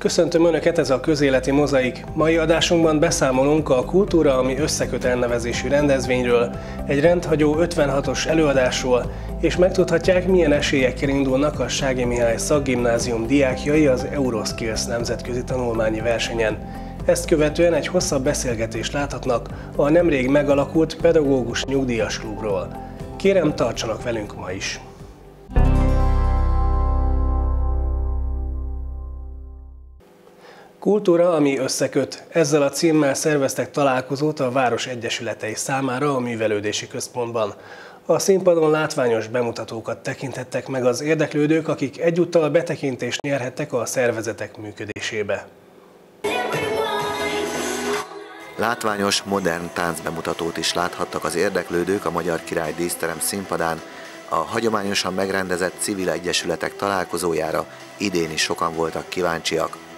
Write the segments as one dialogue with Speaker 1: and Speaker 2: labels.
Speaker 1: Köszöntöm Önöket, ez a Közéleti Mozaik. Mai adásunkban beszámolunk a Kultúra, ami összeköt elnevezésű rendezvényről, egy rendhagyó 56-os előadásról, és megtudhatják, milyen esélyekkel indulnak a Sági Mihály Szakgimnázium diákjai az Euroskills nemzetközi tanulmányi versenyen. Ezt követően egy hosszabb beszélgetést láthatnak a nemrég megalakult pedagógus nyugdíjas klubról. Kérem, tartsanak velünk ma is! Kultúra, ami összeköt. Ezzel a címmel szerveztek találkozót a Város Egyesületei számára a Művelődési Központban. A színpadon látványos bemutatókat tekinthettek meg az érdeklődők, akik egyúttal betekintést nyerhettek a szervezetek működésébe.
Speaker 2: Látványos, modern táncbemutatót is láthattak az érdeklődők a Magyar Király díszterem színpadán, a hagyományosan megrendezett civil egyesületek találkozójára idén is sokan voltak kíváncsiak.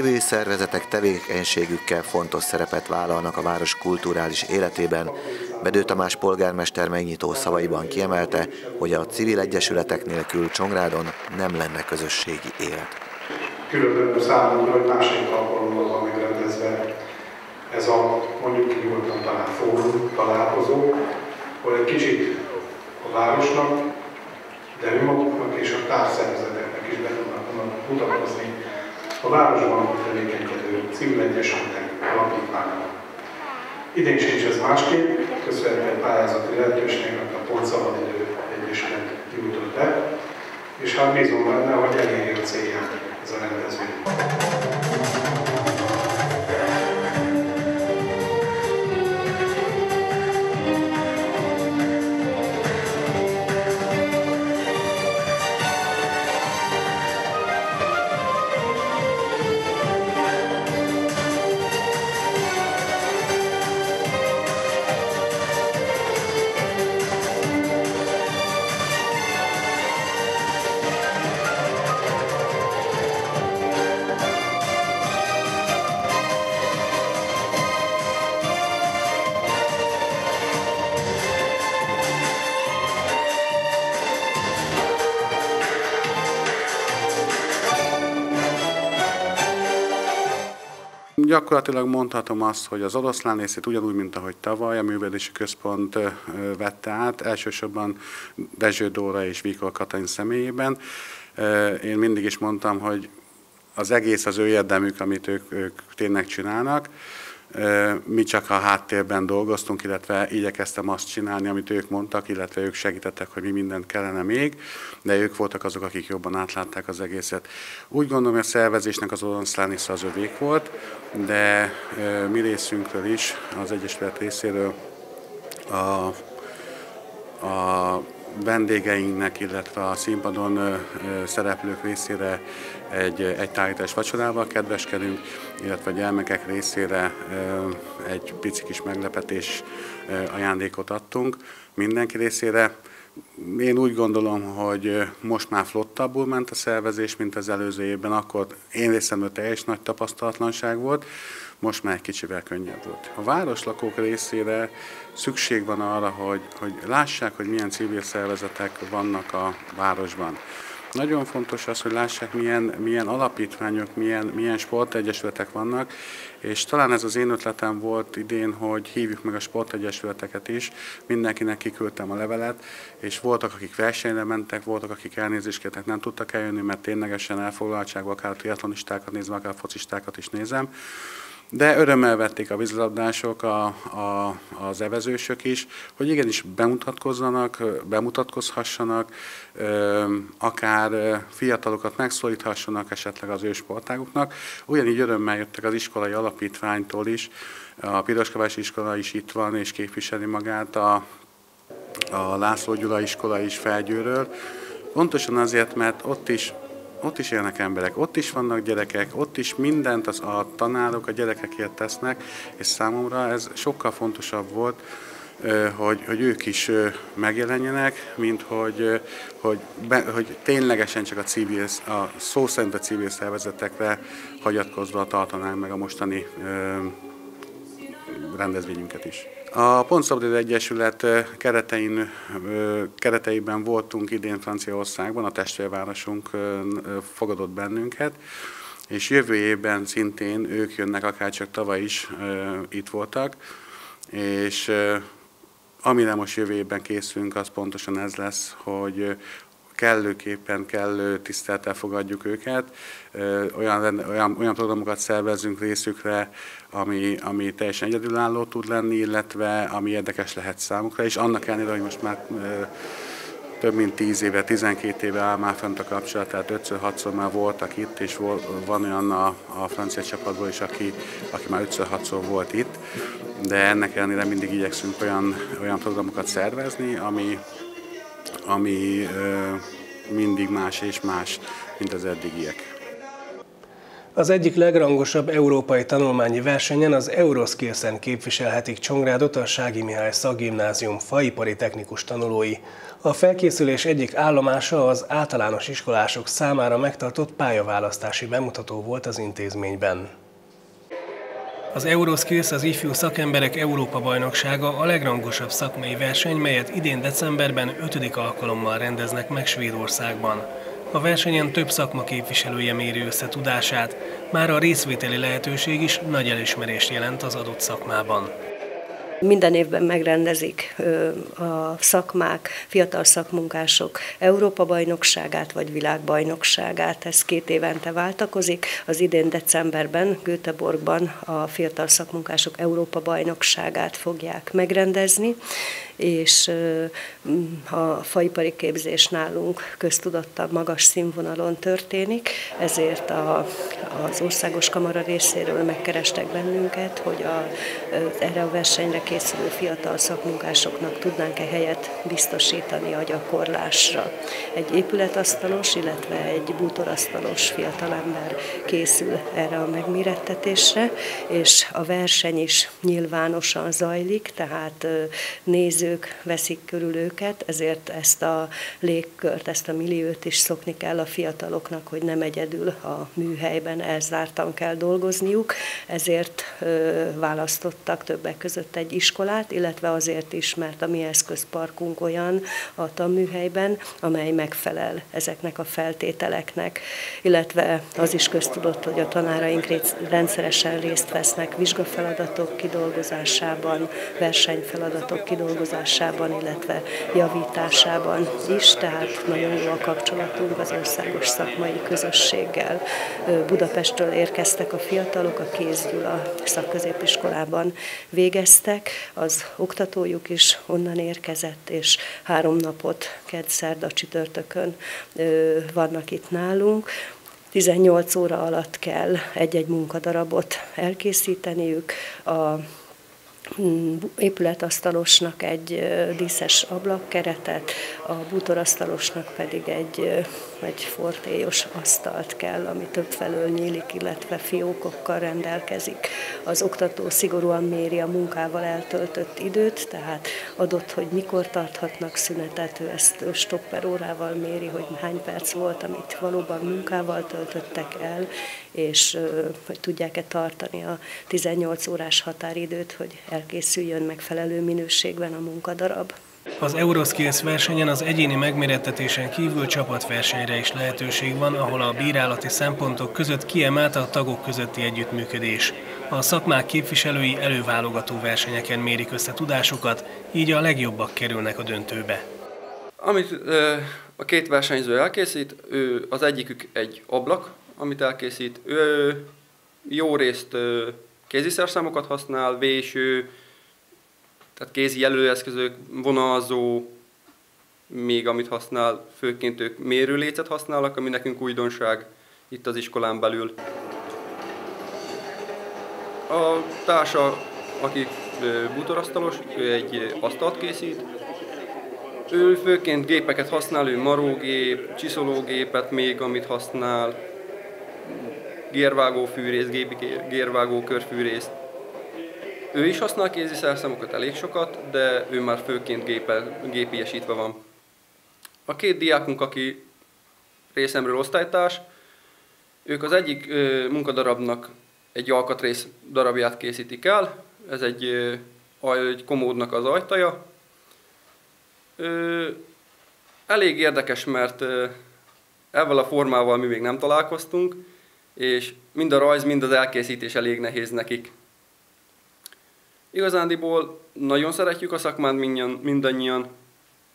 Speaker 2: Civil szervezetek tevékenységükkel fontos szerepet vállalnak a város kulturális életében. Bedő Tamás polgármester megnyitó szavaiban kiemelte, hogy a civil egyesületek nélkül Csongrádon nem lenne közösségi élet.
Speaker 3: Különböző számunkra, hogy másik alkalommal van megrendezve ez a mondjuk nyugodtan talán fórum, találkozó, ahol egy kicsit a városnak, de önmaguknak és a társszervezeteknek is be tudnak mutatkozni a városban tevékenykedő civil egyesületek alapítványok. Idén sincs ez másképp, köszönhetően pályázati lehetőségnek a Pont Szabadidő Egyesület nyújtott be, és hát bízom benne, hogy eléri a célját ez a rendezvény.
Speaker 4: Gyakorlatilag mondhatom azt, hogy az oroszlán részét ugyanúgy, mint ahogy tavaly a művelési központ vette át, elsősorban Dezső Dóra és Vikor Katalin személyében. Én mindig is mondtam, hogy az egész az ő érdemük, amit ők, ők tényleg csinálnak. Mi csak a háttérben dolgoztunk, illetve igyekeztem azt csinálni, amit ők mondtak, illetve ők segítettek, hogy mi mindent kellene még, de ők voltak azok, akik jobban átlátták az egészet. Úgy gondolom, hogy a szervezésnek az oroszlán is az övék volt, de mi részünkről is, az Egyesület részéről a, a vendégeinknek, illetve a színpadon szereplők részére egy, egy tárítás vacsorával kedveskedünk, illetve a gyermekek részére egy pici kis meglepetés ajándékot adtunk mindenki részére. Én úgy gondolom, hogy most már flottabbul ment a szervezés, mint az előző évben, akkor én részemről teljes nagy tapasztalatlanság volt, most már kicsivel könnyebb volt. A városlakók részére szükség van arra, hogy, hogy lássák, hogy milyen civil szervezetek vannak a városban. Nagyon fontos az, hogy lássák, milyen, milyen alapítványok, milyen, milyen sportegyesületek vannak, és talán ez az én ötletem volt idén, hogy hívjuk meg a sportegyesületeket is, mindenkinek kiküldtem a levelet, és voltak, akik versenyre mentek, voltak, akik elnézést kértek, nem tudtak eljönni, mert ténylegesen elfoglaltságban akár triatlonistákat nézem, akár focistákat is nézem. De örömmel vették a vízilabdások, a, a, az evezősök is, hogy igenis bemutatkozzanak, bemutatkozhassanak, akár fiatalokat megszólíthassanak esetleg az ő sportáguknak. Ugyanígy örömmel jöttek az iskolai alapítványtól is, a Piroskavási iskola is itt van és képviseli magát, a, a László Gyula iskola is felgyőről. Pontosan azért, mert ott is ott is élnek emberek, ott is vannak gyerekek, ott is mindent az, a tanárok a gyerekekért tesznek, és számomra ez sokkal fontosabb volt, hogy, hogy ők is megjelenjenek, mint hogy, hogy, be, hogy ténylegesen csak a civil, a szó szerint a civil szervezetekre hagyatkozva tartanánk meg a mostani rendezvényünket is. A Pontszabadidő Egyesület keretein, kereteiben voltunk idén Franciaországban, a testvérvárosunk fogadott bennünket, és jövő évben szintén ők jönnek, akár csak tavaly is itt voltak, és amire most jövő évben készülünk, az pontosan ez lesz, hogy kellőképpen, kellő tisztelettel fogadjuk őket, olyan, olyan, olyan programokat szervezünk részükre, ami, ami teljesen egyedülálló tud lenni, illetve ami érdekes lehet számukra, és annak ellenére, hogy most már több mint 10 éve, 12 éve áll már fent a kapcsolat, tehát 5-6-szor már voltak itt, és van olyan a, a francia csapatból is, aki, aki már 5-6-szor volt itt, de ennek ellenére mindig igyekszünk olyan, olyan programokat szervezni, ami, ami mindig más és más, mint az eddigiek.
Speaker 1: Az egyik legrangosabb európai tanulmányi versenyen az Euroskills-en képviselhetik Csongrádot a Sági Mihály Szakgimnázium faipari technikus tanulói. A felkészülés egyik állomása az általános iskolások számára megtartott pályaválasztási bemutató volt az intézményben. Az Euroskills az ifjú szakemberek Európa-bajnoksága a legrangosabb szakmai verseny, melyet idén decemberben ötödik alkalommal rendeznek meg Svédországban. A versenyen több szakma képviselője méri össze tudását, már a részvételi lehetőség is nagy elismerést jelent az adott szakmában.
Speaker 5: Minden évben megrendezik a szakmák, fiatal szakmunkások Európa-bajnokságát vagy világbajnokságát. Ez két évente váltakozik. Az idén decemberben Göteborgban a fiatal szakmunkások Európa-bajnokságát fogják megrendezni, és a faipari képzés nálunk köztudottan magas színvonalon történik, ezért a, az országos kamara részéről megkerestek bennünket, hogy a, erre a versenyre készülő fiatal szakmunkásoknak tudnánk-e helyet biztosítani a gyakorlásra. Egy épületasztalos, illetve egy bútorasztalos fiatalember készül erre a megmérettetésre, és a verseny is nyilvánosan zajlik, tehát nézők veszik körül őket, ezért ezt a légkört, ezt a milliót is szokni kell a fiataloknak, hogy nem egyedül a műhelyben elzártan kell dolgozniuk, ezért választottak többek között egy iskolát, illetve azért is, mert a mi eszközparkunk olyan a tanműhelyben, amely megfelel ezeknek a feltételeknek, illetve az is köztudott, hogy a tanáraink rendszeresen részt vesznek vizsgafeladatok kidolgozásában, versenyfeladatok kidolgozásában, illetve javításában is, tehát nagyon jó a kapcsolatunk az országos szakmai közösséggel. Budapestről érkeztek a fiatalok, a Kézgyula szakközépiskolában végeztek, az oktatójuk is onnan érkezett, és három napot, kedd, szerda, csütörtökön vannak itt nálunk. 18 óra alatt kell egy-egy munkadarabot elkészíteniük. A épületasztalosnak egy díszes ablakkeretet, a bútorasztalosnak pedig egy, egy fortélyos asztalt kell, ami többfelől nyílik, illetve fiókokkal rendelkezik. Az oktató szigorúan méri a munkával eltöltött időt, tehát adott, hogy mikor tarthatnak szünetet, ő ezt stopper órával méri, hogy hány perc volt, amit valóban munkával töltöttek el, és hogy tudják-e tartani a 18 órás határidőt, hogy elkészüljön megfelelő minőségben a munkadarab.
Speaker 1: Az Euroskills versenyen az egyéni megmérettetésen kívül csapatversenyre is lehetőség van, ahol a bírálati szempontok között kiemelt a tagok közötti együttműködés. A szakmák képviselői előválogató versenyeken mérik össze tudásukat, így a legjobbak kerülnek a döntőbe.
Speaker 6: Amit a két versenyző elkészít, ő, az egyikük egy ablak, amit elkészít, ő jó részt kéziszerszámokat használ, véső, tehát kézi jelölőeszközök, vonalzó, még amit használ, főként ők mérőlécet használnak, ami nekünk újdonság itt az iskolán belül. A társa, aki bútorasztalos, ő egy asztalt készít, ő főként gépeket használ, ő marógép, csiszológépet még, amit használ, gérvágó fűrész, gépi gérvágó körfűrészt. Ő is használ kézi szerszámokat elég sokat, de ő már főként gépe, gépiesítve van. A két diákunk, aki részemről osztálytárs, ők az egyik ö, munkadarabnak egy alkatrész darabját készítik el, ez egy, ö, egy komódnak az ajtaja. Ö, elég érdekes, mert ö, ezzel a formával mi még nem találkoztunk, és mind a rajz, mind az elkészítés elég nehéz nekik. Igazándiból nagyon szeretjük a szakmát mindannyian,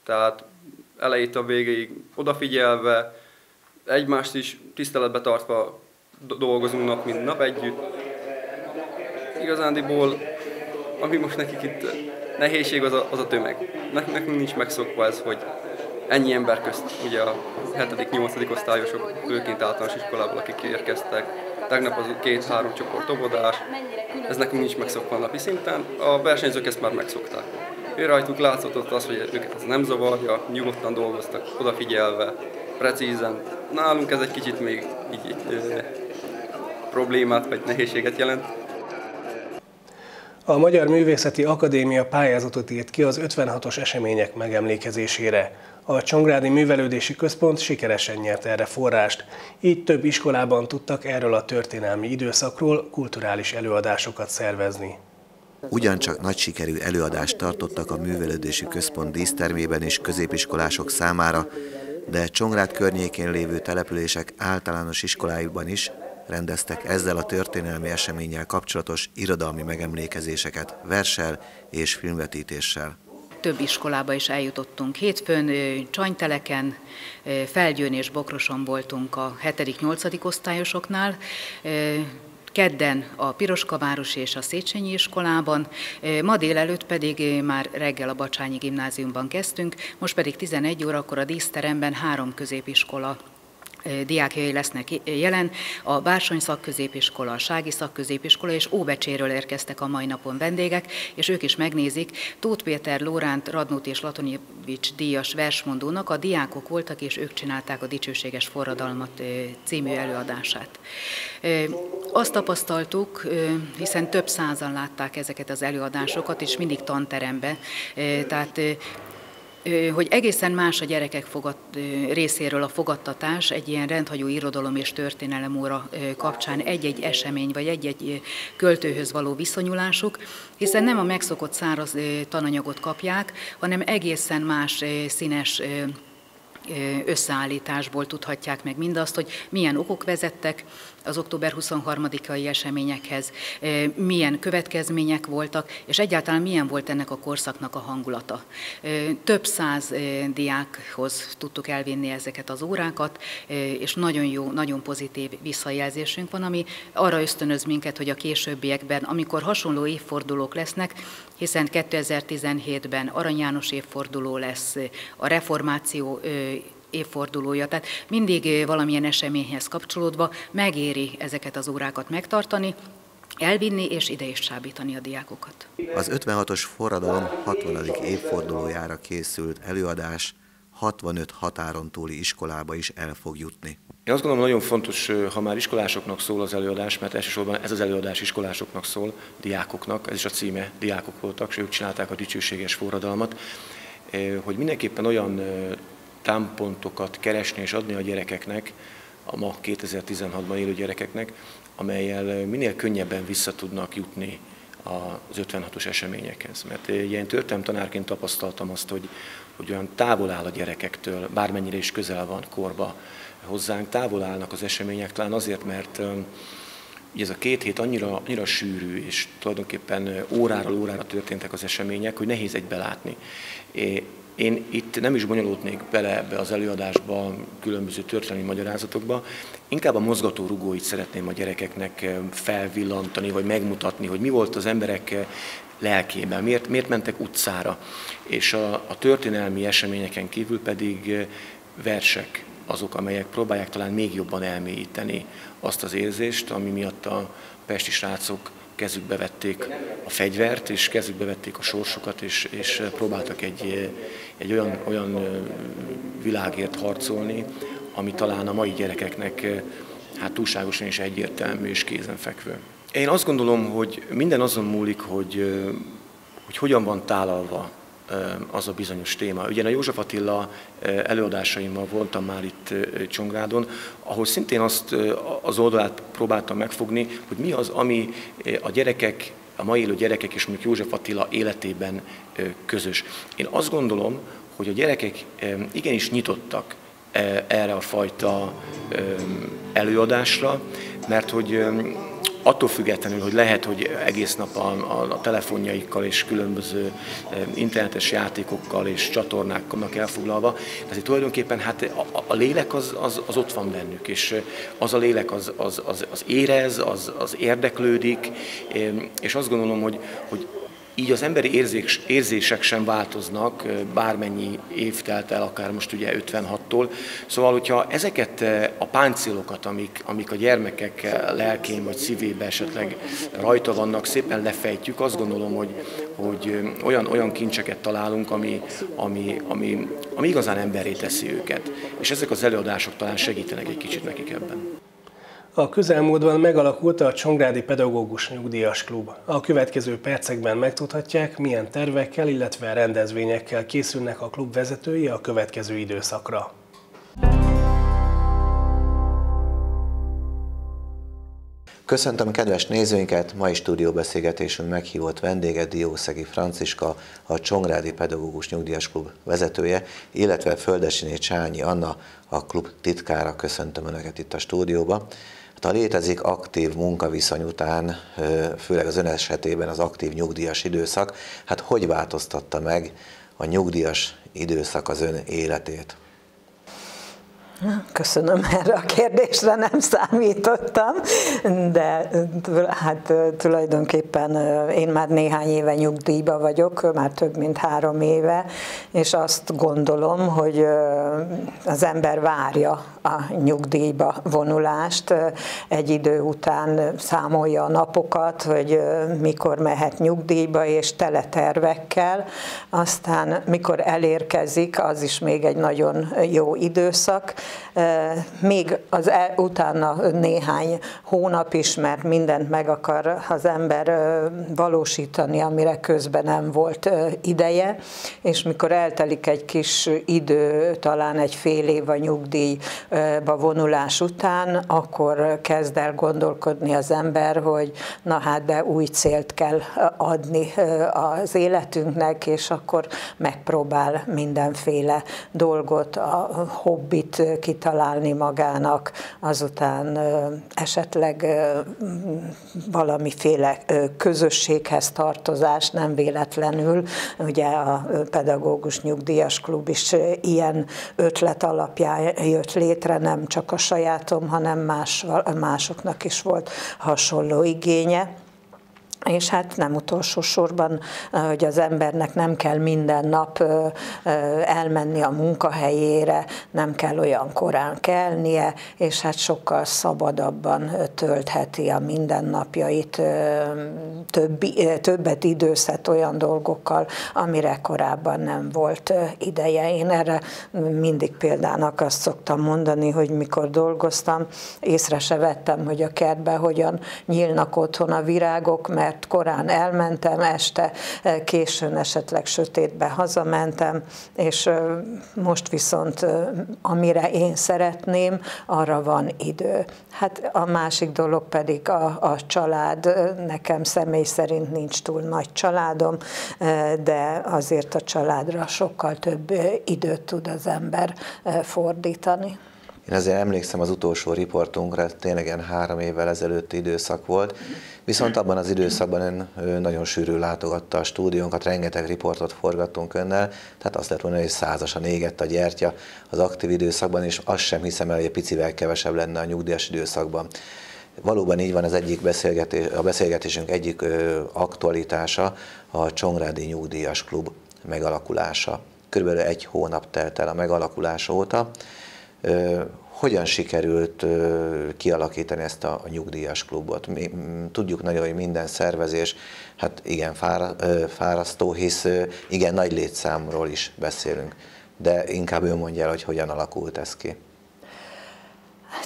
Speaker 6: tehát elejét a végéig odafigyelve, egymást is tiszteletbe tartva dolgozunk nap, mint nap együtt. Igazándiból, ami most nekik itt nehézség, az a, az a tömeg. Nekünk nincs megszokva ez, hogy ennyi ember közt, ugye a 7.-8. osztályosok, főként általános iskolából, akik érkeztek, tegnap az két-három csoport óvodás, ez nekünk nincs megszokva napi szinten, a versenyzők ezt már megszokták. Ő rajtuk látszott ott az, hogy őket ez nem zavarja, nyugodtan dolgoztak, odafigyelve, precízen. Nálunk ez egy kicsit még így, így problémát vagy nehézséget jelent.
Speaker 1: A Magyar Művészeti Akadémia pályázatot írt ki az 56-os események megemlékezésére. A Csongrádi Művelődési Központ sikeresen nyert erre forrást, így több iskolában tudtak erről a történelmi időszakról kulturális előadásokat szervezni.
Speaker 2: Ugyancsak nagy sikerű előadást tartottak a Művelődési Központ dísztermében és középiskolások számára, de Csongrád környékén lévő települések általános iskoláiban is rendeztek ezzel a történelmi eseménnyel kapcsolatos irodalmi megemlékezéseket versel és filmvetítéssel
Speaker 7: több iskolába is eljutottunk. Hétfőn Csanyteleken, Felgyőn és Bokroson voltunk a 7.-8. osztályosoknál, kedden a Piroskaváros és a Széchenyi iskolában, ma délelőtt pedig már reggel a Bacsányi gimnáziumban kezdtünk, most pedig 11 órakor a díszteremben három középiskola diákjai lesznek jelen. A Bársony szakközépiskola, a Sági szakközépiskola és Óbecséről érkeztek a mai napon vendégek, és ők is megnézik Tóth Péter, Lóránt, Radnót és Latonivics díjas versmondónak a diákok voltak, és ők csinálták a Dicsőséges Forradalmat című előadását. Azt tapasztaltuk, hiszen több százan látták ezeket az előadásokat, és mindig tanterembe, tehát hogy egészen más a gyerekek fogad, részéről a fogadtatás egy ilyen rendhagyó irodalom és történelem óra kapcsán egy-egy esemény vagy egy-egy költőhöz való viszonyulásuk, hiszen nem a megszokott száraz tananyagot kapják, hanem egészen más színes összeállításból tudhatják meg mindazt, hogy milyen okok vezettek az október 23-ai eseményekhez, milyen következmények voltak, és egyáltalán milyen volt ennek a korszaknak a hangulata. Több száz diákhoz tudtuk elvinni ezeket az órákat, és nagyon jó, nagyon pozitív visszajelzésünk van, ami arra ösztönöz minket, hogy a későbbiekben, amikor hasonló évfordulók lesznek, hiszen 2017-ben Arany János évforduló lesz, a reformáció évfordulója. Tehát mindig valamilyen eseményhez kapcsolódva megéri ezeket az órákat megtartani, elvinni és ide is csábítani a diákokat.
Speaker 2: Az 56-os forradalom 60. évfordulójára készült előadás 65 határon túli iskolába is el fog jutni.
Speaker 8: Én azt gondolom nagyon fontos, ha már iskolásoknak szól az előadás, mert elsősorban ez az előadás iskolásoknak szól, diákoknak, ez is a címe, diákok voltak, és ők csinálták a dicsőséges forradalmat, hogy mindenképpen olyan támpontokat keresni és adni a gyerekeknek, a ma 2016-ban élő gyerekeknek, amelyel minél könnyebben vissza tudnak jutni az 56-os eseményekhez. Mert ilyen tanárként tapasztaltam azt, hogy, hogy olyan távol áll a gyerekektől, bármennyire is közel van korba hozzánk, távol állnak az események, talán azért, mert ez a két hét annyira, annyira sűrű, és tulajdonképpen óráról órára történtek az események, hogy nehéz egybe látni. Én itt nem is bonyolultnék bele ebbe az előadásba, különböző történelmi magyarázatokba, inkább a mozgató rugóit szeretném a gyerekeknek felvillantani, vagy megmutatni, hogy mi volt az emberek lelkében, miért, miért mentek utcára. És a, a történelmi eseményeken kívül pedig versek azok, amelyek próbálják talán még jobban elmélyíteni azt az érzést, ami miatt a pesti srácok kezükbe vették a fegyvert, és kezükbe vették a sorsokat, és, és próbáltak egy, egy olyan, olyan világért harcolni, ami talán a mai gyerekeknek hát túlságosan is egyértelmű és kézenfekvő. Én azt gondolom, hogy minden azon múlik, hogy, hogy hogyan van tálalva az a bizonyos téma. Ugye a József Attila előadásaimmal voltam már itt Csongrádon, ahol szintén azt az oldalát próbáltam megfogni, hogy mi az, ami a gyerekek, a mai élő gyerekek és mondjuk József Attila életében közös. Én azt gondolom, hogy a gyerekek igenis nyitottak erre a fajta előadásra, mert hogy attól függetlenül, hogy lehet, hogy egész nap a, a, a telefonjaikkal és különböző internetes játékokkal és csatornákkal vannak elfoglalva, tehát tulajdonképpen hát a, a lélek az, az, az ott van bennük, és az a lélek az, az, az, az érez, az, az érdeklődik, és azt gondolom, hogy, hogy így az emberi érzés, érzések sem változnak, bármennyi év telt el, akár most ugye 56-tól. Szóval, hogyha ezeket a páncélokat, amik, amik a gyermekek lelkén vagy szívébe esetleg rajta vannak, szépen lefejtjük, azt gondolom, hogy, hogy olyan, olyan kincseket találunk, ami, ami, ami, ami igazán emberé teszi őket. És ezek az előadások talán segítenek egy kicsit nekik ebben.
Speaker 1: A közelmúltban megalakult a Csongrádi Pedagógus Nyugdíjas Klub. A következő percekben megtudhatják, milyen tervekkel, illetve rendezvényekkel készülnek a klub vezetői a következő időszakra.
Speaker 2: Köszöntöm kedves nézőinket, mai stúdióbeszélgetésünk meghívott vendége Diószegi Franciska, a Csongrádi Pedagógus Nyugdíjas Klub vezetője, illetve Földesiné Csányi Anna, a klub titkára. Köszöntöm Önöket itt a stúdióba. Ha létezik aktív munkaviszony után, főleg az ön esetében az aktív nyugdíjas időszak, hát hogy változtatta meg a nyugdíjas időszak az ön életét?
Speaker 9: Köszönöm erre a kérdésre, nem számítottam, de hát tulajdonképpen én már néhány éve nyugdíjba vagyok, már több mint három éve, és azt gondolom, hogy az ember várja a nyugdíjba vonulást, egy idő után számolja a napokat, hogy mikor mehet nyugdíjba, és tele tervekkel, aztán mikor elérkezik, az is még egy nagyon jó időszak, még az el, utána néhány hónap is, mert mindent meg akar az ember valósítani, amire közben nem volt ideje, és mikor eltelik egy kis idő, talán egy fél év a nyugdíjba vonulás után, akkor kezd el gondolkodni az ember, hogy na hát, de új célt kell adni az életünknek, és akkor megpróbál mindenféle dolgot, a hobbit kitalálni magának, azután esetleg valamiféle közösséghez tartozás, nem véletlenül, ugye a pedagógus nyugdíjas klub is ilyen ötlet alapján jött létre, nem csak a sajátom, hanem más, másoknak is volt hasonló igénye és hát nem utolsó sorban, hogy az embernek nem kell minden nap elmenni a munkahelyére, nem kell olyan korán kelnie, és hát sokkal szabadabban töltheti a mindennapjait, többi, többet időszet olyan dolgokkal, amire korábban nem volt ideje. Én erre mindig példának azt szoktam mondani, hogy mikor dolgoztam, észre se vettem, hogy a kertben hogyan nyílnak otthon a virágok, mert mert korán elmentem, este későn esetleg sötétbe hazamentem, és most viszont amire én szeretném, arra van idő. Hát a másik dolog pedig a, a család. Nekem személy szerint nincs túl nagy családom, de azért a családra sokkal több időt tud az ember fordítani.
Speaker 2: Én azért emlékszem az utolsó riportunkra, tényleg ilyen három évvel ezelőtti időszak volt, viszont abban az időszakban ön nagyon sűrű látogatta a stúdiónkat, rengeteg riportot forgattunk önnel, tehát azt lehet mondani, hogy százasan égett a gyertya az aktív időszakban, és azt sem hiszem el, hogy egy picivel kevesebb lenne a nyugdíjas időszakban. Valóban így van az egyik beszélgetés, a beszélgetésünk egyik ö, aktualitása a Csongrádi Nyugdíjas Klub megalakulása. Körülbelül egy hónap telt el a megalakulás óta hogyan sikerült kialakítani ezt a, a nyugdíjas klubot? Mi, tudjuk nagyon, hogy minden szervezés, hát igen, fárasztó, hisz igen, nagy létszámról is beszélünk. De inkább ő mondja el, hogy hogyan alakult ez ki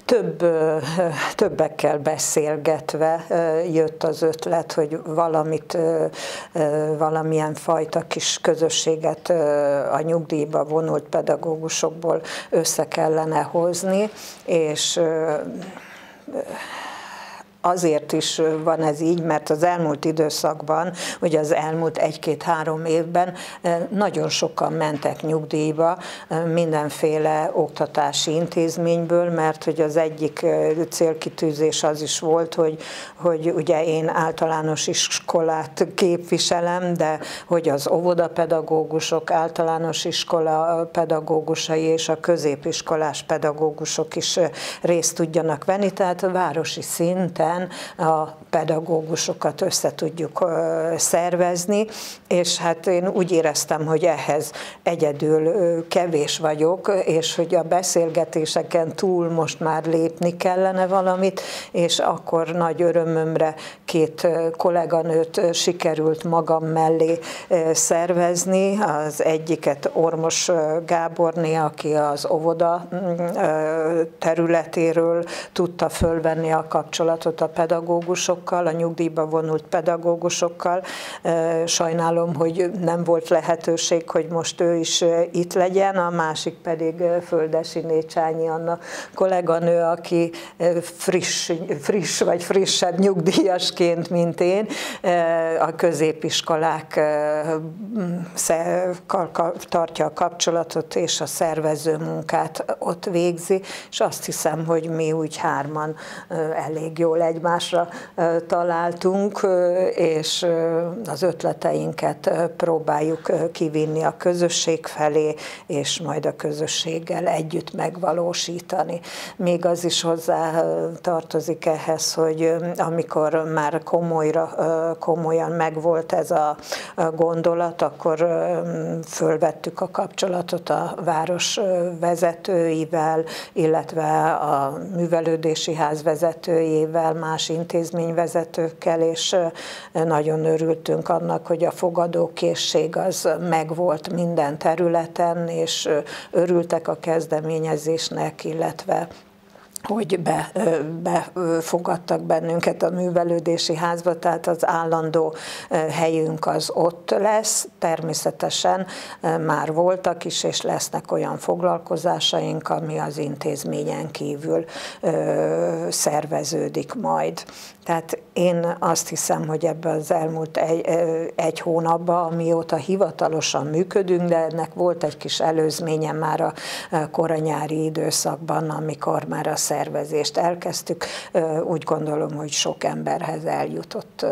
Speaker 9: több, többekkel beszélgetve jött az ötlet, hogy valamit, valamilyen fajta kis közösséget a nyugdíjba vonult pedagógusokból össze kellene hozni, és azért is van ez így, mert az elmúlt időszakban, ugye az elmúlt egy-két-három évben nagyon sokan mentek nyugdíjba mindenféle oktatási intézményből, mert hogy az egyik célkitűzés az is volt, hogy, hogy ugye én általános iskolát képviselem, de hogy az óvodapedagógusok, általános iskola pedagógusai és a középiskolás pedagógusok is részt tudjanak venni, tehát a városi szinten szinten a pedagógusokat össze tudjuk szervezni, és hát én úgy éreztem, hogy ehhez egyedül kevés vagyok, és hogy a beszélgetéseken túl most már lépni kellene valamit, és akkor nagy örömömre két kolléganőt sikerült magam mellé szervezni, az egyiket Ormos Gáborné, aki az óvoda területéről tudta fölvenni a kapcsolatot a pedagógusokkal, a nyugdíjba vonult pedagógusokkal. Sajnálom, hogy nem volt lehetőség, hogy most ő is itt legyen, a másik pedig Földesi Nécsányi Anna kolléganő, aki friss, friss vagy frissebb nyugdíjasként, mint én, a középiskolák tartja a kapcsolatot és a szervező munkát ott végzi, és azt hiszem, hogy mi úgy hárman elég jól egymásra találtunk, és az ötleteinket próbáljuk kivinni a közösség felé, és majd a közösséggel együtt megvalósítani. Még az is hozzá tartozik ehhez, hogy amikor már komolyra, komolyan megvolt ez a gondolat, akkor fölvettük a kapcsolatot a város vezetőivel, illetve a művelődési ház vezetőjével, más intézményvezetőkkel, és nagyon örültünk annak, hogy a fogadókészség az megvolt minden területen, és örültek a kezdeményezésnek, illetve hogy be, bennünket a művelődési házba, tehát az állandó helyünk az ott lesz. Természetesen már voltak is, és lesznek olyan foglalkozásaink, ami az intézményen kívül szerveződik majd. Tehát én azt hiszem, hogy ebben az elmúlt egy, egy hónapban, amióta hivatalosan működünk, de ennek volt egy kis előzménye már a koranyári időszakban, amikor már a szervezést elkezdtük. Úgy gondolom, hogy sok emberhez eljutott,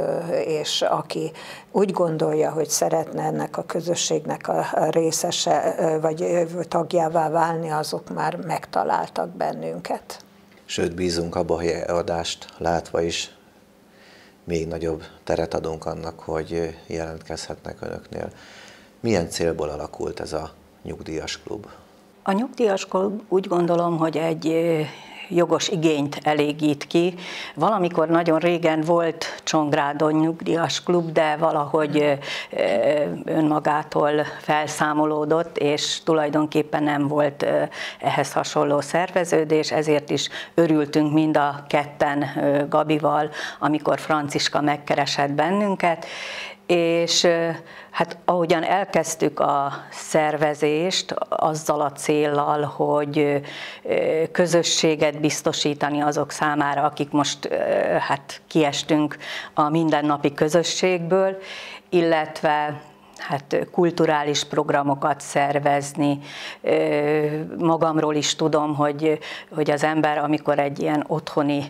Speaker 9: és aki úgy gondolja, hogy szeretne ennek a közösségnek a részese, vagy tagjává válni, azok már megtaláltak bennünket.
Speaker 2: Sőt, bízunk abba, hogy adást látva is még nagyobb teret adunk annak, hogy jelentkezhetnek önöknél. Milyen célból alakult ez a nyugdíjas klub?
Speaker 10: A nyugdíjas klub úgy gondolom, hogy egy jogos igényt elégít ki. Valamikor nagyon régen volt Csongrádon nyugdíjas klub, de valahogy önmagától felszámolódott, és tulajdonképpen nem volt ehhez hasonló szerveződés, ezért is örültünk mind a ketten Gabival, amikor Franciska megkeresett bennünket, és hát ahogyan elkezdtük a szervezést azzal a céllal, hogy közösséget biztosítani azok számára, akik most hát kiestünk a mindennapi közösségből, illetve hát kulturális programokat szervezni. Magamról is tudom, hogy, hogy az ember, amikor egy ilyen otthoni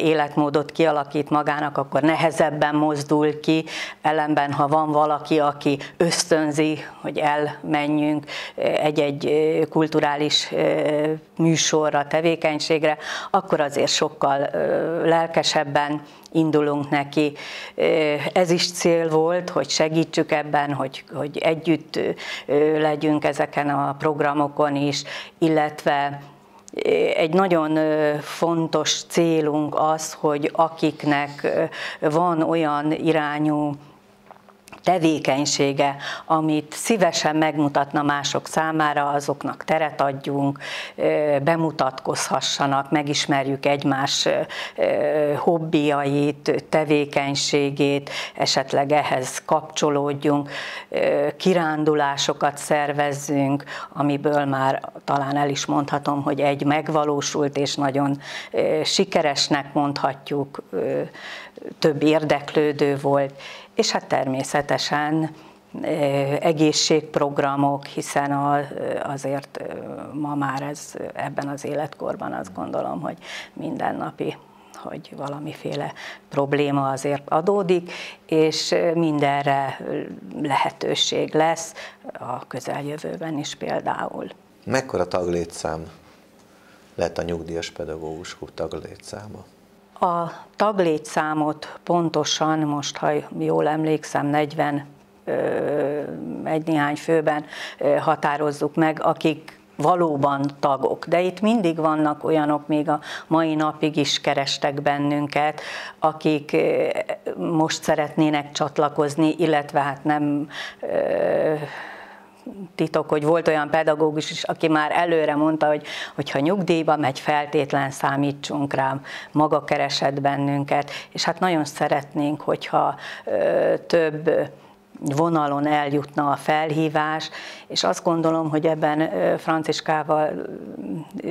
Speaker 10: életmódot kialakít magának, akkor nehezebben mozdul ki, ellenben ha van valaki, aki ösztönzi, hogy elmenjünk egy-egy kulturális műsorra, tevékenységre, akkor azért sokkal lelkesebben indulunk neki. Ez is cél volt, hogy segítsük ebben, hogy, hogy együtt legyünk ezeken a programokon is, illetve egy nagyon fontos célunk az, hogy akiknek van olyan irányú tevékenysége, amit szívesen megmutatna mások számára, azoknak teret adjunk, bemutatkozhassanak, megismerjük egymás hobbiait, tevékenységét, esetleg ehhez kapcsolódjunk, kirándulásokat szervezzünk, amiből már talán el is mondhatom, hogy egy megvalósult és nagyon sikeresnek mondhatjuk, több érdeklődő volt, és hát természetesen egészségprogramok, hiszen azért ma már ez ebben az életkorban azt gondolom, hogy mindennapi hogy valamiféle probléma azért adódik, és mindenre lehetőség lesz a közeljövőben is például.
Speaker 2: Mekkora taglétszám lett a nyugdíjas pedagógus taglétszáma?
Speaker 10: A taglétszámot pontosan, most ha jól emlékszem, 40 egy néhány főben határozzuk meg, akik valóban tagok. De itt mindig vannak olyanok, még a mai napig is kerestek bennünket, akik most szeretnének csatlakozni, illetve hát nem titok, hogy volt olyan pedagógus is, aki már előre mondta, hogy hogyha nyugdíjba megy, feltétlen számítsunk rám, maga keresett bennünket, és hát nagyon szeretnénk, hogyha ö, több vonalon eljutna a felhívás, és azt gondolom, hogy ebben Franciskával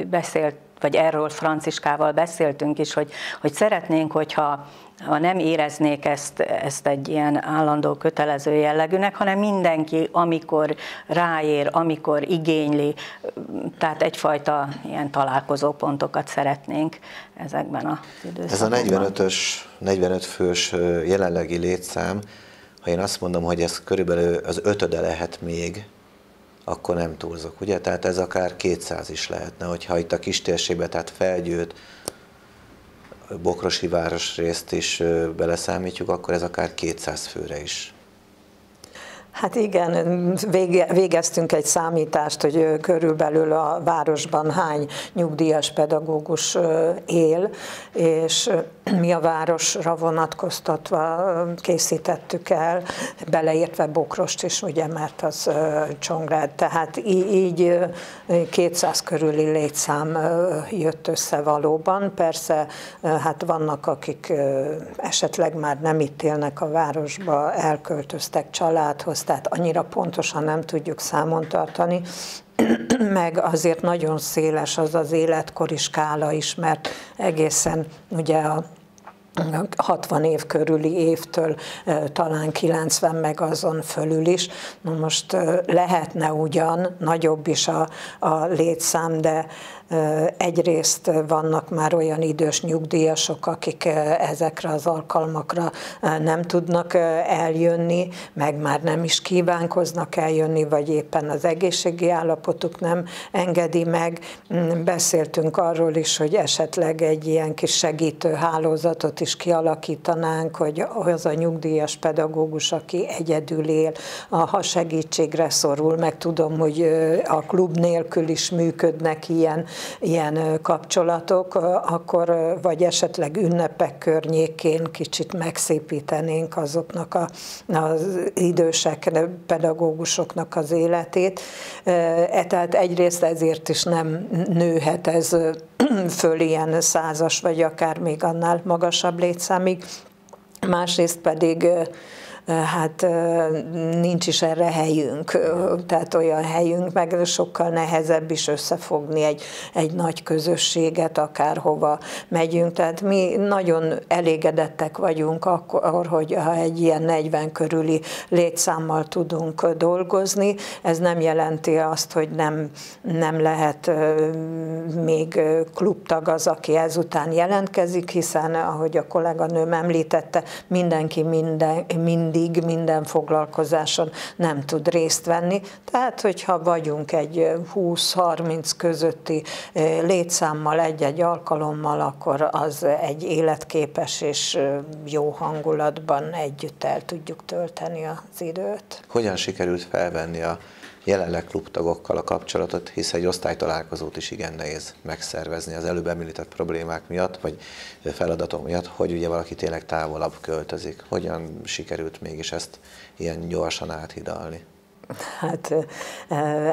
Speaker 10: beszélt, vagy erről Franciskával beszéltünk is, hogy, hogy szeretnénk, hogyha ha nem éreznék ezt, ezt egy ilyen állandó kötelező jellegűnek, hanem mindenki, amikor ráér, amikor igényli, tehát egyfajta ilyen találkozópontokat szeretnénk ezekben a időszakokban.
Speaker 2: Ez a 45-ös, 45 fős jelenlegi létszám, ha én azt mondom, hogy ez körülbelül az ötöde lehet még, akkor nem túlzok, ugye? Tehát ez akár 200 is lehetne, hogyha itt a kis térségbe, tehát felgyőt, Bokrosi városrészt is beleszámítjuk, akkor ez akár 200 főre is
Speaker 10: Hát igen, végeztünk egy számítást, hogy körülbelül a városban hány nyugdíjas pedagógus él, és mi a városra vonatkoztatva készítettük el, beleértve Bokrost is, ugye, mert az Csongrád, tehát így 200 körüli létszám jött össze valóban. Persze, hát vannak, akik esetleg már nem itt élnek a városba, elköltöztek családhoz, tehát annyira pontosan nem tudjuk számon tartani, meg azért nagyon széles az az életkori skála is, mert egészen ugye a 60 év körüli évtől talán 90 meg azon fölül is. Most lehetne ugyan nagyobb is a, a létszám, de Egyrészt vannak már olyan idős nyugdíjasok, akik ezekre az alkalmakra nem tudnak eljönni, meg már nem is kívánkoznak eljönni, vagy éppen az egészségi állapotuk nem engedi meg. Mm, beszéltünk arról is, hogy esetleg egy ilyen kis segítő hálózatot is kialakítanánk, hogy az a nyugdíjas pedagógus, aki egyedül él, ha segítségre szorul, meg tudom, hogy a klub nélkül is működnek ilyen
Speaker 9: ilyen kapcsolatok, akkor vagy esetleg ünnepek környékén kicsit megszépítenénk azoknak a, az idősek pedagógusoknak az életét. E, tehát egyrészt ezért is nem nőhet ez föl ilyen százas, vagy akár még annál magasabb létszámig. Másrészt pedig hát nincs is erre helyünk, tehát olyan helyünk, meg sokkal nehezebb is összefogni egy, egy nagy közösséget, akárhova megyünk. Tehát mi nagyon elégedettek vagyunk akkor, hogy ha egy ilyen 40 körüli létszámmal tudunk dolgozni. Ez nem jelenti azt, hogy nem, nem lehet még klubtag az, aki ezután jelentkezik, hiszen ahogy a kolléganőm említette, mindenki minden, mind mindig minden foglalkozáson nem tud részt venni. Tehát, hogyha vagyunk egy 20-30 közötti létszámmal egy-egy alkalommal, akkor az egy életképes és jó hangulatban együtt el tudjuk tölteni az időt.
Speaker 2: Hogyan sikerült felvenni a jelenleg klubtagokkal a kapcsolatot, hisz egy osztálytalálkozót is igen nehéz megszervezni az előbb említett problémák miatt, vagy feladatok miatt, hogy ugye valaki tényleg távolabb költözik. Hogyan sikerült mégis ezt ilyen gyorsan áthidalni?
Speaker 9: Hát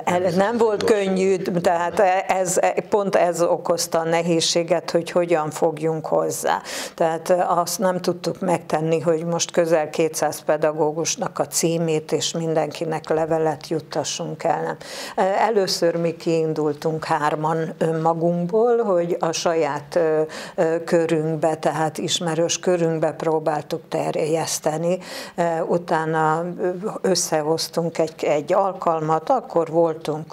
Speaker 9: ez nem volt könnyű, tehát ez, pont ez okozta a nehézséget, hogy hogyan fogjunk hozzá. Tehát azt nem tudtuk megtenni, hogy most közel 200 pedagógusnak a címét és mindenkinek levelet juttassunk el. Nem. Először mi kiindultunk hárman magunkból, hogy a saját körünkbe, tehát ismerős körünkbe próbáltuk terjeszteni. Utána összehoztunk egy egy alkalmat, akkor voltunk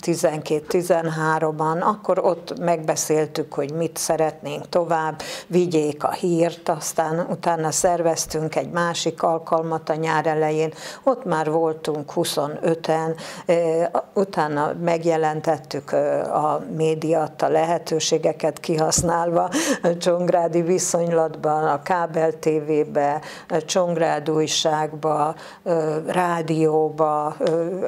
Speaker 9: 12-13-an, akkor ott megbeszéltük, hogy mit szeretnénk tovább, vigyék a hírt, aztán utána szerveztünk egy másik alkalmat a nyár elején, ott már voltunk 25-en, utána megjelentettük a médiat, a lehetőségeket kihasználva, Csongrádi viszonylatban, a kábel tévébe, Csongrád újságba, rádióba, megkapva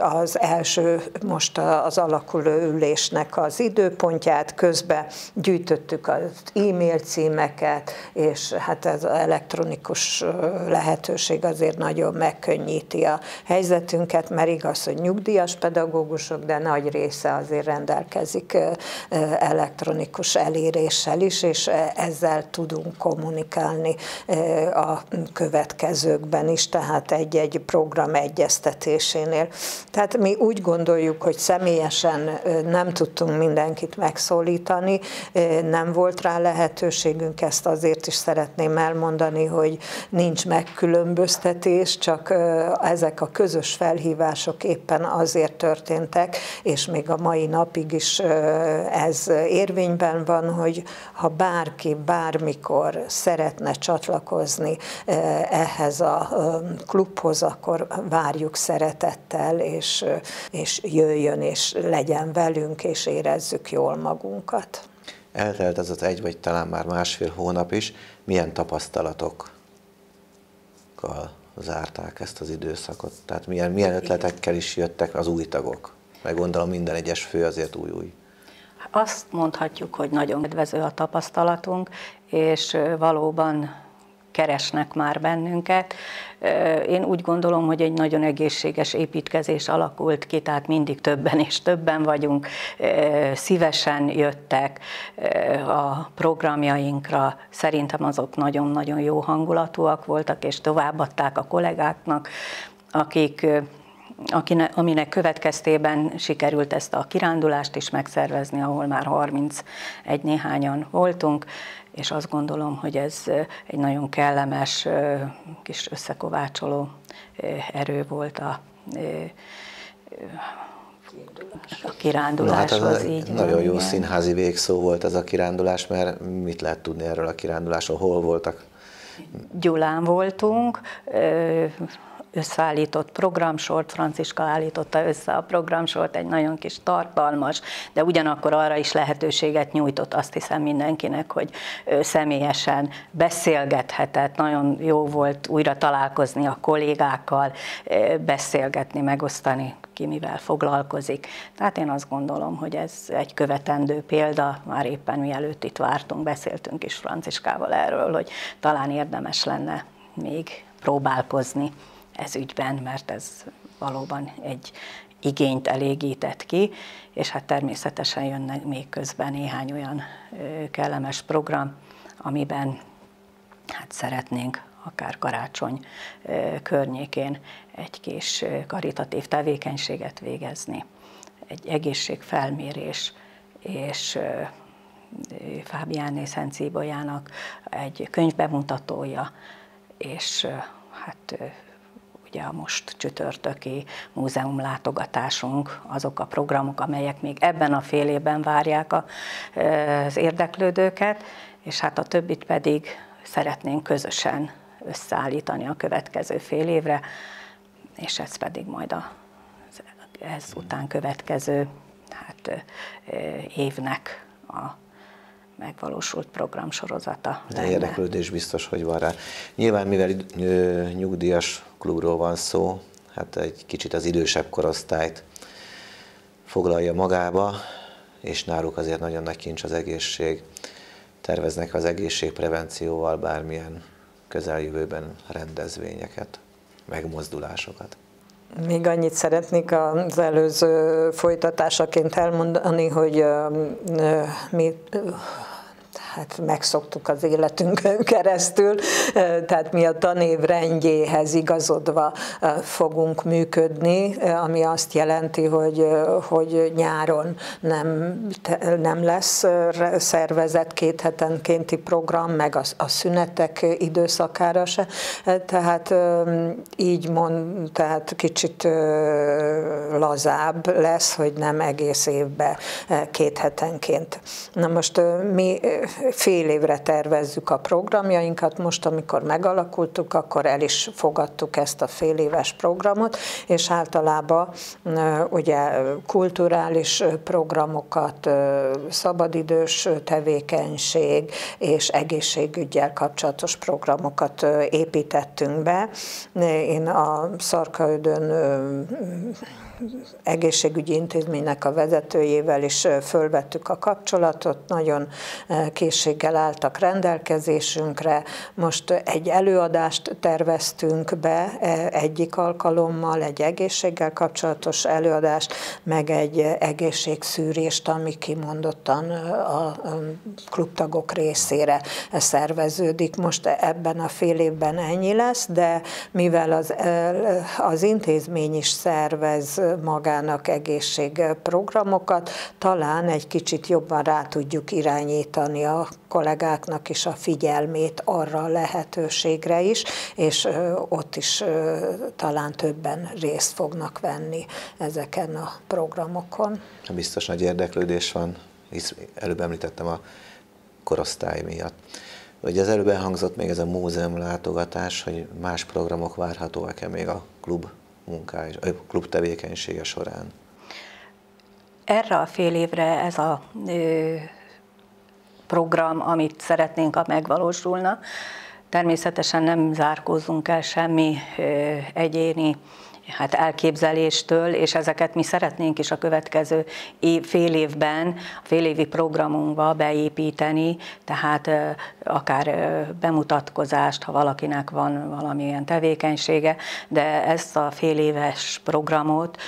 Speaker 9: az első, most az alakuló ülésnek az időpontját, közben gyűjtöttük az e-mail címeket, és hát ez az elektronikus lehetőség azért nagyon megkönnyíti a helyzetünket, mert igaz, hogy nyugdíjas pedagógusok, de nagy része azért rendelkezik elektronikus eléréssel is, és ezzel tudunk kommunikálni a következőkben is, tehát egy-egy program kérdésénél. Tehát mi úgy gondoljuk, hogy személyesen nem tudtunk mindenkit megszólítani, nem volt rá lehetőségünk, ezt azért is szeretném elmondani, hogy nincs megkülönböztetés, csak ezek a közös felhívások éppen azért történtek, és még a mai napig is ez érvényben van, hogy ha bárki bármikor szeretne csatlakozni ehhez a klubhoz, akkor várjuk szeretettel szeretettel, és, és jöjjön, és legyen velünk, és érezzük jól magunkat.
Speaker 2: Eltelt ez az egy, vagy talán már másfél hónap is. Milyen tapasztalatokkal zárták ezt az időszakot? Tehát milyen, milyen ötletekkel is jöttek az új tagok? Meg gondolom minden egyes fő azért új-új.
Speaker 10: Azt mondhatjuk, hogy nagyon kedvező a tapasztalatunk, és valóban keresnek már bennünket. Én úgy gondolom, hogy egy nagyon egészséges építkezés alakult ki, tehát mindig többen és többen vagyunk, szívesen jöttek a programjainkra, szerintem azok nagyon-nagyon jó hangulatúak voltak, és továbbadták a kollégáknak, akik akinek, aminek következtében sikerült ezt a kirándulást is megszervezni, ahol már 31 néhányan voltunk, és azt gondolom, hogy ez egy nagyon kellemes, kis összekovácsoló erő volt a a kiránduláshoz.
Speaker 2: Na, hát ez
Speaker 10: így
Speaker 2: nagyon van, jó igen. színházi végszó volt ez a kirándulás, mert mit lehet tudni erről a kirándulásról, hol voltak?
Speaker 10: Gyulán voltunk, összeállított programsort, Franciska állította össze a programsort, egy nagyon kis tartalmas, de ugyanakkor arra is lehetőséget nyújtott azt hiszem mindenkinek, hogy személyesen beszélgethetett, nagyon jó volt újra találkozni a kollégákkal, beszélgetni, megosztani ki mivel foglalkozik. Tehát én azt gondolom, hogy ez egy követendő példa, már éppen mielőtt itt vártunk, beszéltünk is Franciskával erről, hogy talán érdemes lenne még próbálkozni ez ügyben, mert ez valóban egy igényt elégített ki, és hát természetesen jönnek még közben néhány olyan kellemes program, amiben hát szeretnénk akár karácsony környékén egy kis karitatív tevékenységet végezni, egy egészségfelmérés, és Fábiáné Szent Cíbolyának egy könyvbemutatója, és hát ugye a most csütörtöki múzeum látogatásunk, azok a programok, amelyek még ebben a fél évben várják az érdeklődőket, és hát a többit pedig szeretnénk közösen összeállítani a következő fél évre, és ez pedig majd a, ez után következő hát, évnek a megvalósult programsorozata.
Speaker 2: De érdeklődés biztos, hogy van rá. Nyilván, mivel nyugdíjas klubról van szó, hát egy kicsit az idősebb korosztályt foglalja magába, és náluk azért nagyon nagy kincs az egészség. Terveznek az egészségprevencióval bármilyen közeljövőben rendezvényeket, megmozdulásokat.
Speaker 9: Még annyit szeretnék az előző folytatásaként elmondani, hogy mi hát megszoktuk az életünkön keresztül, tehát mi a tanév rendjéhez igazodva fogunk működni, ami azt jelenti, hogy, hogy nyáron nem, nem lesz szervezett két hetenkénti program, meg a, a szünetek időszakára se, tehát így mond, tehát kicsit lazább lesz, hogy nem egész évben két hetenként. Na most mi fél évre tervezzük a programjainkat. Most, amikor megalakultuk, akkor el is fogadtuk ezt a fél éves programot, és általában ugye kulturális programokat, szabadidős tevékenység és egészségügyel kapcsolatos programokat építettünk be. Én a Szarkaödön egészségügyi intézménynek a vezetőjével is fölvettük a kapcsolatot, nagyon készséggel álltak rendelkezésünkre. Most egy előadást terveztünk be egyik alkalommal, egy egészséggel kapcsolatos előadást, meg egy egészségszűrést, ami kimondottan a klubtagok részére szerveződik. Most ebben a fél évben ennyi lesz, de mivel az, az intézmény is szervez magának egészségprogramokat, talán egy kicsit jobban rá tudjuk irányítani a kollégáknak is a figyelmét arra a lehetőségre is, és ott is talán többen részt fognak venni ezeken a programokon.
Speaker 2: Biztos nagy érdeklődés van, hisz előbb említettem a korosztály miatt. Ugye az előbb elhangzott még ez a múzeum látogatás, hogy más programok várhatóak-e még a klub munkája, a klub tevékenysége során?
Speaker 10: Erre a fél évre ez a ö, program, amit szeretnénk, ha megvalósulna. Természetesen nem zárkózunk el semmi ö, egyéni hát elképzeléstől, és ezeket mi szeretnénk is a következő év, fél évben, a fél évi programunkba beépíteni, tehát akár bemutatkozást, ha valakinek van valamilyen tevékenysége, de ezt a fél éves programot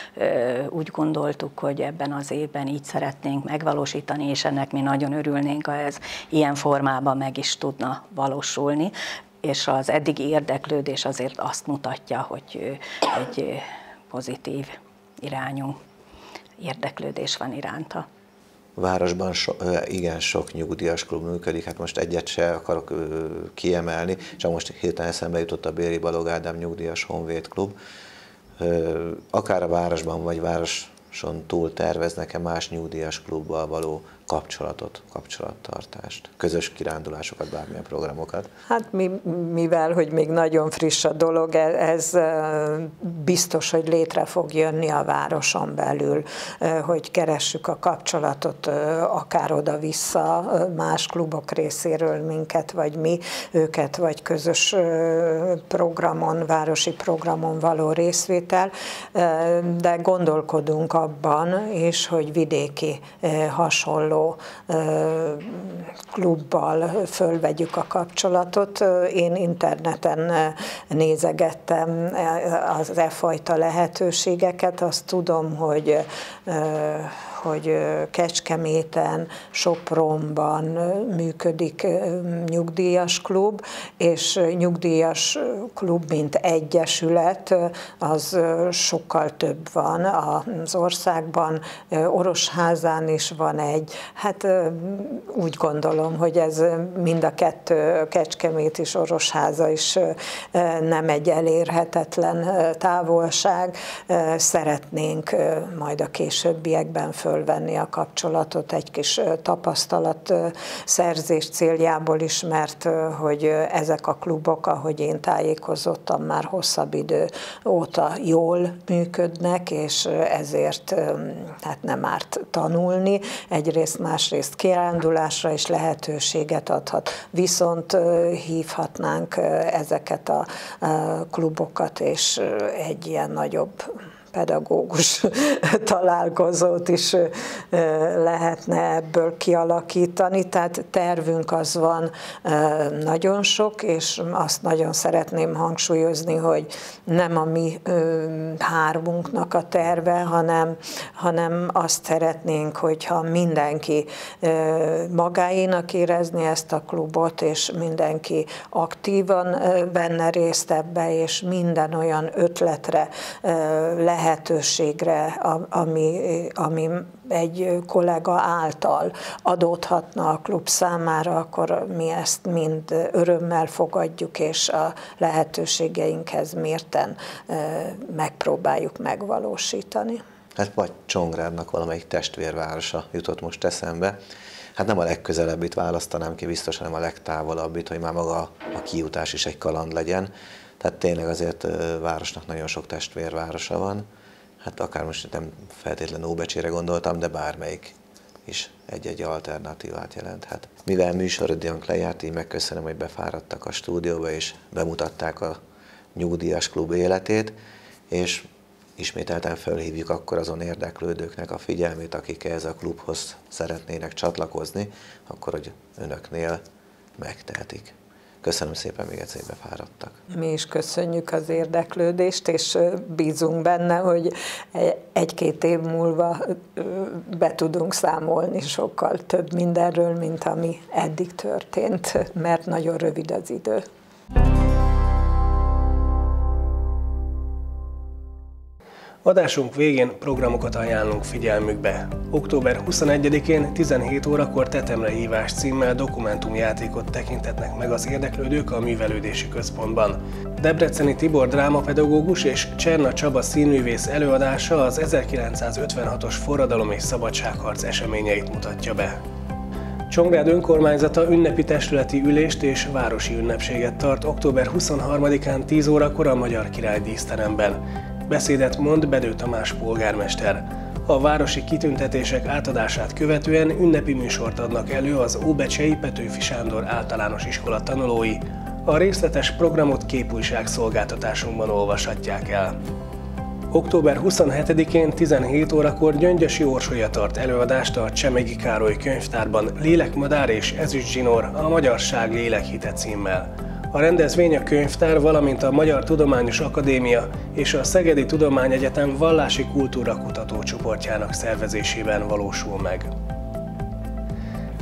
Speaker 10: úgy gondoltuk, hogy ebben az évben így szeretnénk megvalósítani, és ennek mi nagyon örülnénk, ha ez ilyen formában meg is tudna valósulni és az eddigi érdeklődés azért azt mutatja, hogy egy pozitív irányú érdeklődés van iránta.
Speaker 2: Városban so, igen sok nyugdíjas klub működik, hát most egyet se akarok kiemelni, csak most héten eszembe jutott a Béri Balog Ádám nyugdíjas Honvéd klub. Akár a városban vagy városon túl terveznek-e más nyugdíjas klubbal való kapcsolatot, kapcsolattartást, közös kirándulásokat, bármilyen programokat?
Speaker 9: Hát mi, mivel, hogy még nagyon friss a dolog, e, ez biztos, hogy létre fog jönni a városon belül, hogy keressük a kapcsolatot akár oda-vissza más klubok részéről minket, vagy mi őket, vagy közös programon, városi programon való részvétel, de gondolkodunk abban is, hogy vidéki hasonló klubbal fölvegyük a kapcsolatot. Én interneten nézegettem az e fajta lehetőségeket, azt tudom, hogy hogy Kecskeméten, Sopronban működik nyugdíjas klub, és nyugdíjas klub, mint egyesület, az sokkal több van az országban. Orosházán is van egy. Hát úgy gondolom, hogy ez mind a kettő Kecskemét és Orosháza is nem egy elérhetetlen távolság. Szeretnénk majd a későbbiekben föl fölvenni a kapcsolatot egy kis tapasztalat szerzés céljából is, mert hogy ezek a klubok, ahogy én tájékozottam, már hosszabb idő óta jól működnek, és ezért hát nem árt tanulni. Egyrészt, másrészt kirándulásra is lehetőséget adhat. Viszont hívhatnánk ezeket a klubokat, és egy ilyen nagyobb pedagógus találkozót is lehetne ebből kialakítani. Tehát tervünk az van nagyon sok, és azt nagyon szeretném hangsúlyozni, hogy nem a mi hármunknak a terve, hanem, hanem azt szeretnénk, hogyha mindenki magáénak érezni ezt a klubot, és mindenki aktívan benne részt ebbe, és minden olyan ötletre lehet lehetőségre, ami, ami egy kollega által adódhatna a klub számára, akkor mi ezt mind örömmel fogadjuk, és a lehetőségeinkhez mérten megpróbáljuk megvalósítani.
Speaker 2: Hát vagy Csongrádnak valamelyik testvérvárosa jutott most eszembe. Hát nem a legközelebbit választanám ki, biztos, hanem a legtávolabbit, hogy már maga a kijutás is egy kaland legyen. Tehát tényleg azért városnak nagyon sok testvérvárosa van. Hát akár most nem feltétlenül Óbecsére gondoltam, de bármelyik is egy-egy alternatívát jelenthet. Mivel műsorodjánk lejárt, így megköszönöm, hogy befáradtak a stúdióba és bemutatták a nyugdíjas klub életét, és ismételten felhívjuk akkor azon érdeklődőknek a figyelmét, akik ez a klubhoz szeretnének csatlakozni, akkor, hogy önöknél megtehetik. Köszönöm szépen még egyszer, hogy befáradtak.
Speaker 9: Mi is köszönjük az érdeklődést, és bízunk benne, hogy egy-két év múlva be tudunk számolni sokkal több mindenről, mint ami eddig történt, mert nagyon rövid az idő.
Speaker 1: Adásunk végén programokat ajánlunk figyelmükbe. Október 21-én 17 órakor Tetemre hívás címmel dokumentumjátékot tekintetnek meg az érdeklődők a Művelődési Központban. Debreceni Tibor drámapedagógus és Cserna Csaba színművész előadása az 1956-os forradalom és szabadságharc eseményeit mutatja be. Csongrád önkormányzata ünnepi testületi ülést és városi ünnepséget tart október 23-án 10 órakor a Magyar Király díszteremben. Beszédet mond Bedő Tamás polgármester. A városi kitüntetések átadását követően ünnepi műsort adnak elő az Óbecsei Petőfi Sándor általános iskola tanulói. A részletes programot képújság szolgáltatásunkban olvashatják el. Október 27-én 17 órakor Gyöngyösi Orsolya tart előadást a Csemegi Károly könyvtárban Lélekmadár és Ezüstzsinór a Magyarság lélekhite címmel. A rendezvény a könyvtár, valamint a Magyar Tudományos Akadémia és a Szegedi Tudományegyetem vallási kultúra kutatócsoportjának szervezésében valósul meg.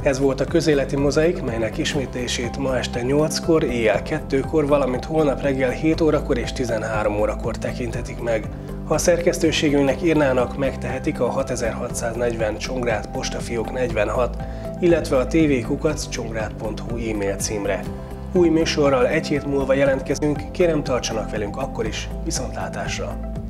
Speaker 1: Ez volt a közéleti mozaik, melynek ismétlését ma este 8-kor, éjjel 2-kor, valamint holnap reggel 7 órakor és 13 órakor tekintetik meg. Ha a szerkesztőségünknek írnának, megtehetik a 6640 Csongrád postafiók 46, illetve a tvkukac.csongrád.hu e-mail címre. Új műsorral egy hét múlva jelentkezünk, kérem tartsanak velünk akkor is, viszontlátásra!